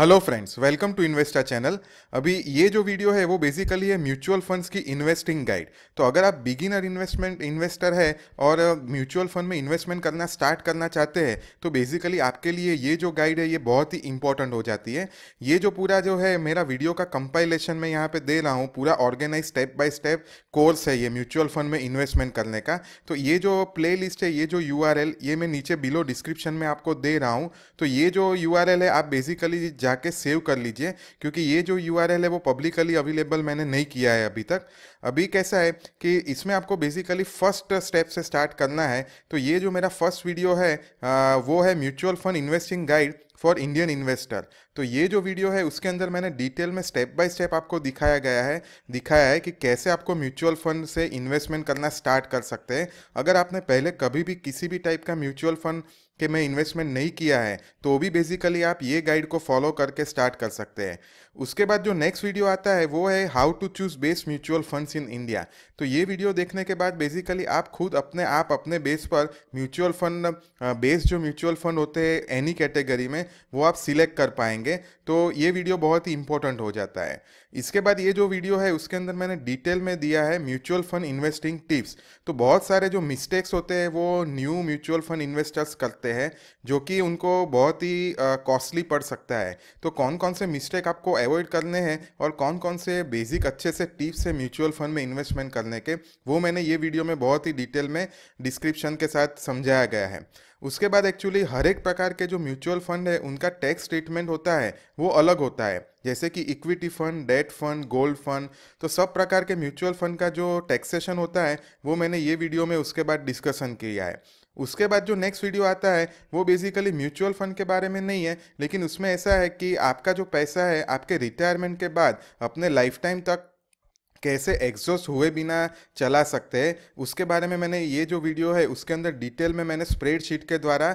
Hello friends welcome to Investa channel अभी ये जो वीडियो है, वो बेसिकली है म्यूचुअल फंड्स की इन्वेस्टिंग गाइड तो अगर आप बिगिनर इन्वेस्टमेंट इन्वेस्टर है और म्यूचुअल फंड में इन्वेस्टमेंट करना स्टार्ट करना चाहते हैं तो बेसिकली आपके लिए ये जो गाइड है, ये बहुत ही इंपॉर्टेंट हो जाती है. ये जो पूरा जो है, मेरा वीडियो का कंपाइलेशन मैं यहाँ पे दे रहा हूँ, पूरा organise step by step course है ये म्यूचुअल फंड में इन्वेस्टमेंट करने का. तो ये जो प्ले लिस्ट है, ये जो यूआरएल ये मैं नीचे बिलो डिस्क्रिप्शन में आपको दे रहा हूँ. तो ये जो यूआरएल है, आप बेसिकली जाके सेव कर लीजिए क्योंकि ये जो यूआरएल है वो पब्लिकली अवेलेबल मैंने नहीं किया है अभी तक। अभी कैसा है कि इसमें आपको बेसिकली फ़र्स्ट स्टेप से स्टार्ट करना है तो ये जो मेरा फ़र्स्ट वीडियो है आ, वो है mutual fund investing guide for Indian investor तो ये जो वीडियो है, उसके अंदर मैंने डिटेल में स्टेप बाय स्टेप आपको दिखाया गया है। दिखाया है कि कैसे आपको म्यूचुअल फंड से इन्वेस्टमेंट करना स्टार्ट कर सकते हैं। अगर आपने पहले कभी भी किसी भी टाइप का म्यूचुअल फंड कि मैं इन्वेस्टमेंट नहीं किया है तो भी बेसिकली आप ये गाइड को फॉलो करके स्टार्ट कर सकते हैं। उसके बाद जो नेक्स्ट वीडियो आता है, वो है how to choose best mutual funds in India. तो ये वीडियो देखने के बाद बेसिकली आप खुद अपने, आप अपने बेस पर म्यूचुअल फंड बेस जो म्यूचुअल फंड होते हैं एनी कैटेगरी में, वो आप सिलेक्ट कर पाएँगे। तो ये वीडियो बहुत ही इंपॉर्टेंट हो जाता है। इसके बाद ये जो वीडियो है, उसके अंदर मैंने डिटेल में दिया है म्यूचुअल फंड इन्वेस्टिंग टिप्स तो बहुत सारे जो मिस्टेक्स होते हैं, वो न्यू म्यूचुअल फंड इन्वेस्टर्स करते हैं, जो कि उनको बहुत ही कॉस्टली पड़ सकता है। तो कौन कौन से मिस्टेक आपको अवॉइड करने हैं और कौन कौन से बेसिक अच्छे से टिप्स है म्यूचुअल फंड में इन्वेस्टमेंट करने के, वो मैंने ये वीडियो में बहुत ही डिटेल में डिस्क्रिप्शन के साथ समझाया गया है। उसके बाद एक्चुअली हर एक प्रकार के जो म्यूचुअल फंड है, उनका टैक्स ट्रीटमेंट होता है, वो अलग होता है। जैसे कि equity fund debt fund gold fund तो सब प्रकार के म्यूचुअल फंड का जो टैक्सेशन होता है, वो मैंने ये वीडियो में उसके बाद डिस्कशन किया है। उसके बाद जो नेक्स्ट वीडियो आता है, वो बेसिकली म्यूचुअल फंड के बारे में नहीं है, लेकिन उसमें ऐसा है कि आपका जो पैसा है, आपके रिटायरमेंट के बाद, अपने लाइफ टाइम तक कैसे एग्जॉस्ट हुए बिना चला सकते हैं। उसके बारे में मैंने ये जो वीडियो है, उसके अंदर डिटेल में मैंने स्प्रेडशीट के द्वारा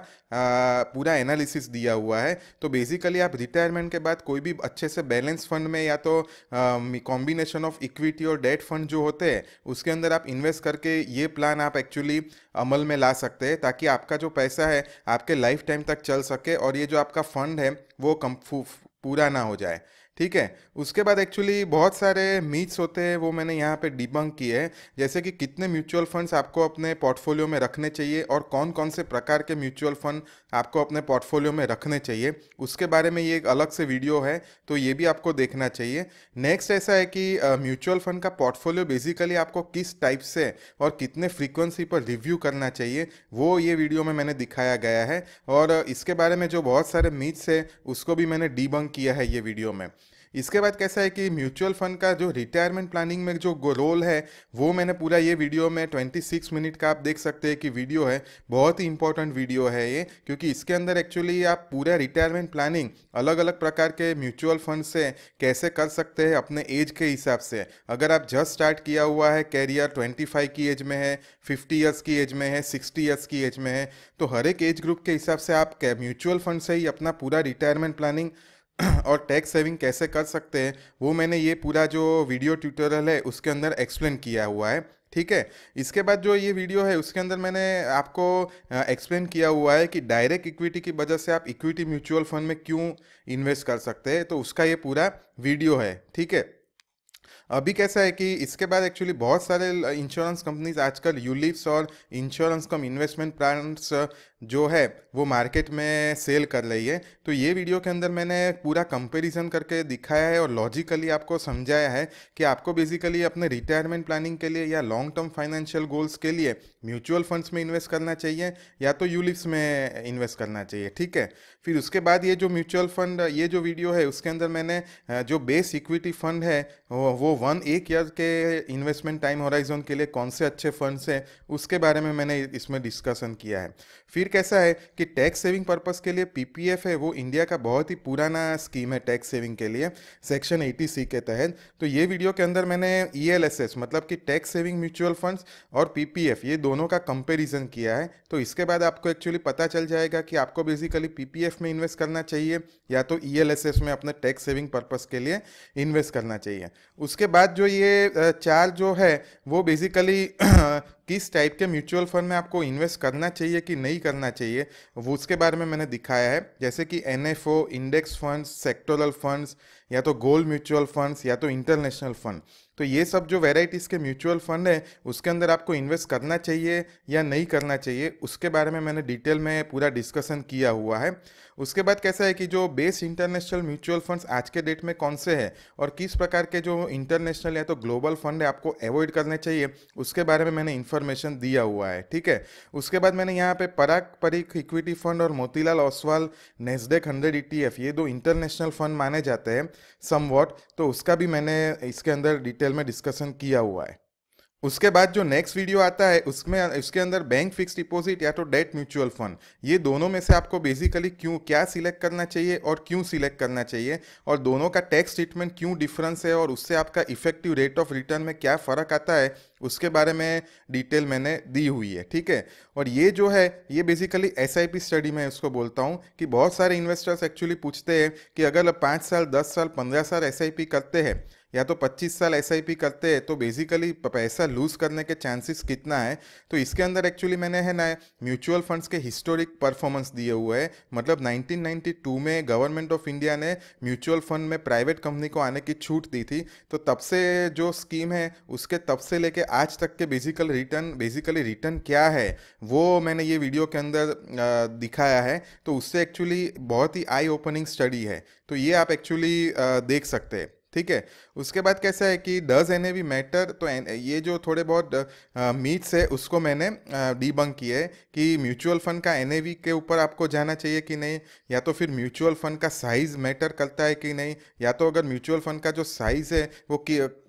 पूरा एनालिसिस दिया हुआ है। तो बेसिकली आप रिटायरमेंट के बाद कोई भी अच्छे से बैलेंस फंड में या तो कॉम्बिनेशन ऑफ़ इक्विटी और डेट फंड जो होते हैं, उसके अंदर आप इन्वेस्ट करके ये प्लान आप एक्चुअली अमल में ला सकते हैं, ताकि आपका जो पैसा है, आपके लाइफ टाइम तक चल सके और ये जो आपका फंड है, वो कम पूरा ना हो जाए। ठीक है? उसके बाद एक्चुअली बहुत सारे मीट्स होते हैं, वो मैंने यहाँ पे डिबंक किए हैं। जैसे कि कितने म्यूचुअल फंड्स आपको अपने पोर्टफोलियो में रखने चाहिए और कौन कौन से प्रकार के म्यूचुअल फंड आपको अपने पोर्टफोलियो में रखने चाहिए, उसके बारे में ये एक अलग से वीडियो है तो ये भी आपको देखना चाहिए। नेक्स्ट ऐसा है कि म्यूचुअल फंड का पोर्टफोलियो बेसिकली आपको किस टाइप से और कितने फ्रीक्वेंसी पर रिव्यू करना चाहिए, वो ये वीडियो में मैंने दिखाया गया है। और इसके बारे में जो बहुत सारे मीट्स है, उसको भी मैंने डिबंक किया है ये वीडियो में। इसके बाद कैसा है कि म्यूचुअल फंड का जो रिटायरमेंट प्लानिंग में जो रोल है, वो मैंने पूरा ये वीडियो में 26 मिनट का आप देख सकते हैं कि वीडियो है, बहुत ही इंपॉर्टेंट वीडियो है ये, क्योंकि इसके अंदर एक्चुअली आप पूरा रिटायरमेंट प्लानिंग अलग अलग प्रकार के म्यूचुअल फंड से कैसे कर सकते हैं अपने एज के हिसाब से। अगर आप जस्ट स्टार्ट किया हुआ है कैरियर ट्वेंटी की एज में है फिफ्टी ईयर्स की एज में है सिक्सटी ईयर्स की एज में है तो हर एक एज ग्रुप के हिसाब से आप म्यूचुअल फंड से ही अपना पूरा रिटायरमेंट प्लानिंग और टैक्स सेविंग कैसे कर सकते हैं, वो मैंने ये पूरा जो वीडियो ट्यूटोरियल है, उसके अंदर एक्सप्लेन किया हुआ है, ठीक है? इसके बाद जो ये वीडियो है, उसके अंदर मैंने आपको एक्सप्लेन किया हुआ है कि डायरेक्ट इक्विटी की वजह से आप इक्विटी म्यूचुअल फंड में क्यों इन्वेस्ट कर सकते हैं तो उसका ये पूरा वीडियो है, ठीक है? अभी कैसा है कि इसके बाद एक्चुअली बहुत सारे इंश्योरेंस कंपनीज़ आजकल यूलिप्स और इंश्योरेंस कम इन्वेस्टमेंट प्लान्स जो है, वो मार्केट में सेल कर रही है। तो ये वीडियो के अंदर मैंने पूरा कंपैरिजन करके दिखाया है और लॉजिकली आपको समझाया है कि आपको बेसिकली अपने रिटायरमेंट प्लानिंग के लिए या लॉन्ग टर्म फाइनेंशियल गोल्स के लिए म्यूचुअल फंड्स में इन्वेस्ट करना चाहिए या तो यूलिप्स में इन्वेस्ट करना चाहिए, ठीक है? फिर उसके बाद ये जो म्यूचुअल फंड ये जो वीडियो है, उसके अंदर मैंने जो बेस इक्विटी फंड है, वो वन एक ईयर के इन्वेस्टमेंट टाइम होराइजन के लिए कौन से अच्छे फंड्स हैं, उसके बारे में मैंने इसमें डिस्कशन किया है। फिर कैसा है कि टैक्स सेविंग पर्पस के लिए पीपीएफ है, वो इंडिया का बहुत ही पुराना स्कीम है टैक्स सेविंग के लिए, सेक्शन एटी सी के तहत। तो ये वीडियो के अंदर मैंने ई e मतलब कि टैक्स सेविंग म्यूचुअल फंड्स और पीपीएफ ये दोनों का कंपेरिजन किया है। तो इसके बाद आपको एक्चुअली पता चल जाएगा कि आपको बेसिकली पीपीएफ में इन्वेस्ट करना चाहिए, या तो ई e में अपने टैक्स सेविंग पर्पस के लिए इन्वेस्ट करना चाहिए। उसके बाद जो ये चार जो है, वो बेसिकली किस टाइप के म्यूचुअल फंड में आपको इन्वेस्ट करना चाहिए कि नहीं करना चाहिए, वो उसके बारे में मैंने दिखाया है। जैसे कि NFO index funds sectoral funds या तो गोल्ड म्यूचुअल फंड्स, या तो इंटरनेशनल फंड। तो ये सब जो वेराइटीज़ के म्यूचुअल फंड है, उसके अंदर आपको इन्वेस्ट करना चाहिए या नहीं करना चाहिए, उसके बारे में मैंने डिटेल में पूरा डिस्कशन किया हुआ है। उसके बाद कैसा है कि जो बेस इंटरनेशनल म्यूचुअल फंड्स आज के डेट में कौन से हैं और किस प्रकार के जो इंटरनेशनल या तो ग्लोबल फंड है आपको अवॉइड करने चाहिए, उसके बारे में मैंने इन्फॉर्मेशन दिया हुआ है, ठीक है? उसके बाद मैंने यहाँ पे पराग परिक इक्विटी फंड और मोतीलाल ओसवाल, नेस्डेक हंड्रेड ई ये दो इंटरनेशनल फंड माने जाते हैं। सम तो उसका भी मैंने इसके अंदर डिटेल में डिस्कशन किया हुआ है। उसके बाद जो नेक्स्ट वीडियो आता है, उसमें, उसके अंदर बैंक फिक्स डिपॉजिट या तो डेट म्यूचुअल फंड ये दोनों में से आपको बेसिकली क्यों, क्या सिलेक्ट करना चाहिए और क्यों सिलेक्ट करना चाहिए और दोनों का टैक्स ट्रीटमेंट क्यों डिफरेंस है और उससे आपका इफ़ेक्टिव रेट ऑफ़ रिटर्न में क्या फ़र्क आता है उसके बारे में डिटेल मैंने दी हुई है, ठीक है? और ये जो है, ये बेसिकली एसआईपी स्टडी में उसको बोलता हूँ कि बहुत सारे इन्वेस्टर्स एक्चुअली पूछते हैं कि अगर पाँच साल, दस साल, पंद्रह साल एसआईपी करते हैं या तो 25 साल एसआईपी करते हैं तो बेसिकली पैसा लूज़ करने के चांसेस कितना है? तो इसके अंदर एक्चुअली मैंने है ना म्यूचुअल फंड्स के हिस्टोरिक परफॉर्मेंस दिए हुए हैं। मतलब 1992 में गवर्नमेंट ऑफ़ इंडिया ने म्यूचुअल फंड में प्राइवेट कंपनी को आने की छूट दी थी। तो तब से जो स्कीम है, उसके तब से लेके आज तक के बेसिकल रिटर्न बेसिकली रिटर्न क्या है? वो मैंने ये वीडियो के अंदर दिखाया है। तो उससे एक्चुअली बहुत ही आई ओपनिंग स्टडी है। तो ये आप एक्चुअली देख सकते हैं। ठीक है? उसके बाद कैसा है कि does N A V matter तो ये जो थोड़े बहुत मीट्स है, उसको मैंने डीबंक किया है कि म्यूचुअल फंड का एनएवी के ऊपर आपको जाना चाहिए कि नहीं? या तो फिर म्यूचुअल फंड का साइज़ मैटर करता है कि नहीं? या तो अगर म्यूचुअल फंड का जो साइज़ है, वो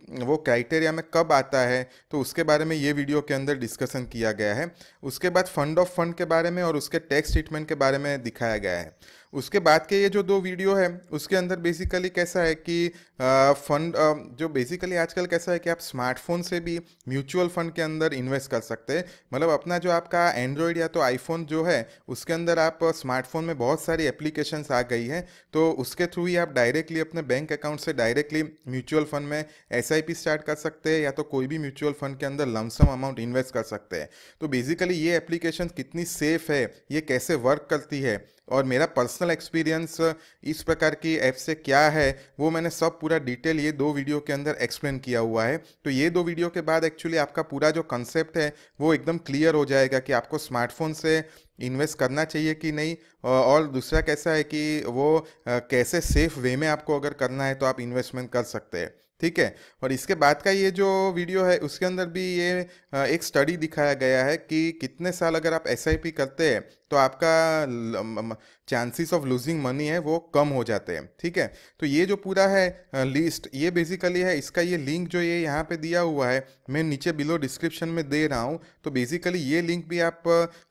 वो क्राइटेरिया में कब आता है तो उसके बारे में ये वीडियो के अंदर डिस्कशन किया गया है। उसके बाद फंड ऑफ़ फंड के बारे में और उसके टैक्स ट्रीटमेंट के बारे में दिखाया गया है। उसके बाद के ये जो दो वीडियो है, उसके अंदर बेसिकली कैसा है कि फंड जो बेसिकली आजकल कैसा है कि आप स्मार्टफ़ोन से भी म्यूचुअल फंड के अंदर इन्वेस्ट कर सकते हैं। मतलब अपना जो आपका एंड्रॉयड या तो आईफोन जो है, उसके अंदर आप स्मार्टफ़ोन में बहुत सारी एप्लीकेशन आ गई है। तो उसके थ्रू ही आप डायरेक्टली अपने बैंक अकाउंट से डायरेक्टली म्यूचुअल फंड में एसआईपी स्टार्ट कर सकते हैं या तो कोई भी म्यूचुअल फंड के अंदर लमसम अमाउंट इन्वेस्ट कर सकते हैं। तो बेसिकली ये एप्लीकेशन कितनी सेफ़ है, ये कैसे वर्क करती है और मेरा पर्सनल एक्सपीरियंस इस प्रकार की ऐप से क्या है, वो मैंने सब पूरा डिटेल ये दो वीडियो के अंदर एक्सप्लेन किया हुआ है। तो ये दो वीडियो के बाद एक्चुअली आपका पूरा जो कंसेप्ट है, वो एकदम क्लियर हो जाएगा कि आपको स्मार्टफ़ोन से इन्वेस्ट करना चाहिए कि नहीं। और दूसरा कैसा है कि वो कैसे सेफ़ वे में आपको अगर करना है तो आप इन्वेस्टमेंट कर सकते हैं। ठीक है? और इसके बाद का ये जो वीडियो है, उसके अंदर भी ये एक स्टडी दिखाया गया है कि कितने साल अगर आप एसआईपी करते हैं तो आपका चांसेस ऑफ़ लूजिंग मनी है, वो कम हो जाते हैं, ठीक है? तो ये जो पूरा है लिस्ट ये बेसिकली है, इसका ये लिंक जो ये यहाँ पे दिया हुआ है, मैं नीचे बिलो डिस्क्रिप्शन में दे रहा हूँ तो बेसिकली ये लिंक भी आप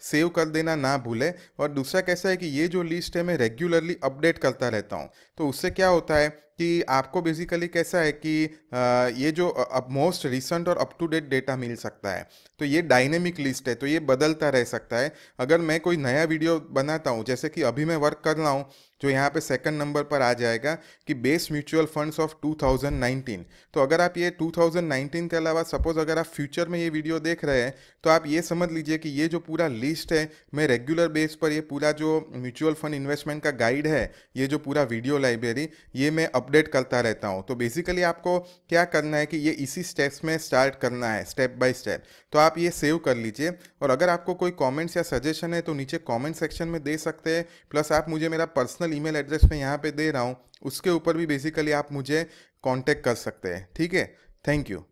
सेव कर देना ना भूलें, और दूसरा कैसा है कि ये जो लिस्ट है, मैं रेगुलरली अपडेट करता रहता हूँ तो उससे क्या होता है कि आपको बेसिकली कैसा है कि ये जो अब मोस्ट रिसेंट और अप टू डेट डेटा मिल सकता है तो ये डायनेमिक लिस्ट है तो ये बदलता रह सकता है, अगर मैं कोई नया वीडियो बनाता हूँ जैसे कि अभी मैं वर्क कर रहा हूँ जो यहाँ पे सेकंड नंबर पर आ जाएगा कि बेस म्यूचुअल फंड्स ऑफ़ 2019 तो अगर आप ये 2019 के अलावा सपोज़ अगर आप फ्यूचर में ये वीडियो देख रहे हैं तो आप ये समझ लीजिए कि ये जो पूरा लिस्ट है, मैं रेगुलर बेस पर ये पूरा जो म्यूचुअल फंड इन्वेस्टमेंट का गाइड है, ये जो पूरा वीडियो लाइब्रेरी ये मैं अपडेट करता रहता हूँ। तो बेसिकली आपको क्या करना है कि ये इसी स्टेप्स में स्टार्ट करना है स्टेप बाय स्टेप तो आप ये सेव कर लीजिए और अगर आपको कोई कॉमेंट्स या सजेशन है तो नीचे कॉमेंट सेक्शन में दे सकते हैं। प्लस आप मुझे मेरा पर्सनल ईमेल एड्रेस मैं यहाँ पे दे रहा हूँ, उसके ऊपर भी बेसिकली आप मुझे कांटेक्ट कर सकते हैं, ठीक है? Thank you